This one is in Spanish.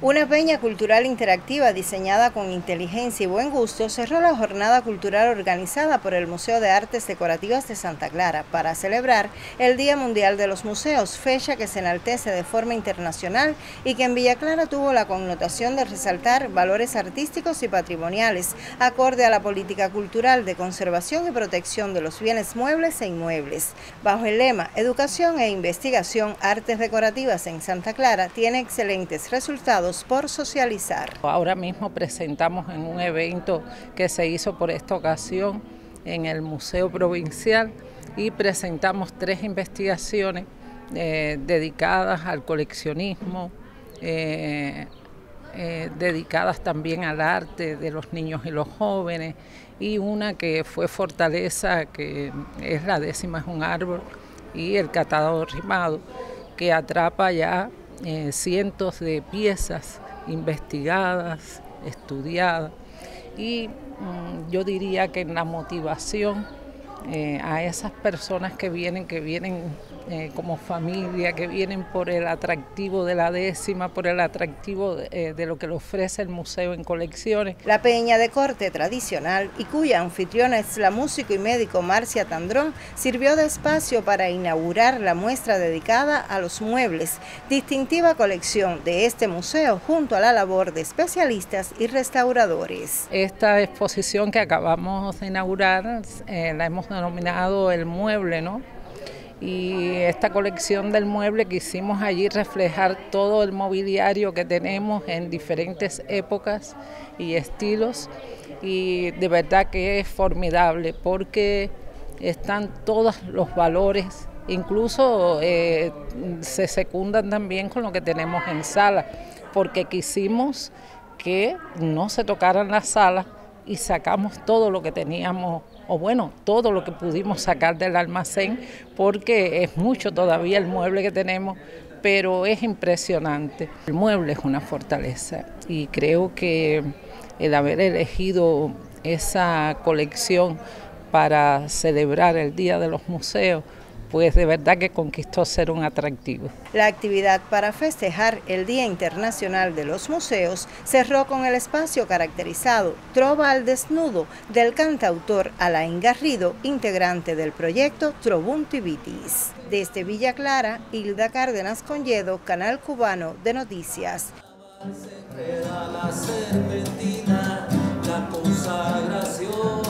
Una peña cultural interactiva diseñada con inteligencia y buen gusto cerró la jornada cultural organizada por el Museo de Artes Decorativas de Santa Clara para celebrar el Día Mundial de los Museos, fecha que se enaltece de forma internacional y que en Villa Clara tuvo la connotación de resaltar valores artísticos y patrimoniales, acorde a la política cultural de conservación y protección de los bienes muebles e inmuebles. Bajo el lema Educación e Investigación Artes Decorativas en Santa Clara tiene excelentes resultados por socializar. Ahora mismo presentamos en un evento que se hizo por esta ocasión en el Museo Provincial y presentamos tres investigaciones eh, dedicadas al coleccionismo, eh, eh, dedicadas también al arte de los niños y los jóvenes, y una que fue Fortaleza, que es la décima, es un árbol, y el catador rimado, que atrapa ya eh, cientos de piezas investigadas, estudiadas. Y mm, yo diría que en la motivación eh, a esas personas que vienen, que vienen eh, como familia, que vienen por el atractivo de la décima, por el atractivo eh, de, lo que le ofrece el museo en colecciones. La peña de corte tradicional y cuya anfitriona es la músico y médico Marcia Tandrón, sirvió de espacio para inaugurar la muestra dedicada a los muebles, distintiva colección de este museo junto a la labor de especialistas y restauradores. Esta exposición que acabamos de inaugurar eh, la hemos denominado el mueble, ¿no? y esta colección del mueble quisimos allí reflejar todo el mobiliario que tenemos en diferentes épocas y estilos y de verdad que es formidable porque están todos los valores, incluso eh, se secundan también con lo que tenemos en sala, porque quisimos que no se tocaran las salas y sacamos todo lo que teníamos, o bueno, todo lo que pudimos sacar del almacén, porque es mucho todavía el mueble que tenemos, pero es impresionante. El mueble es una fortaleza y creo que el haber elegido esa colección para celebrar el Día de los Museos pues de verdad que conquistó ser un atractivo. La actividad para festejar el Día Internacional de los Museos cerró con el espacio caracterizado Trova al Desnudo del cantautor Alain Garrido, integrante del proyecto Trobuntivitis. Desde Villa Clara, Hilda Cárdenas Conyedo, Canal Cubano de Noticias. la consagración.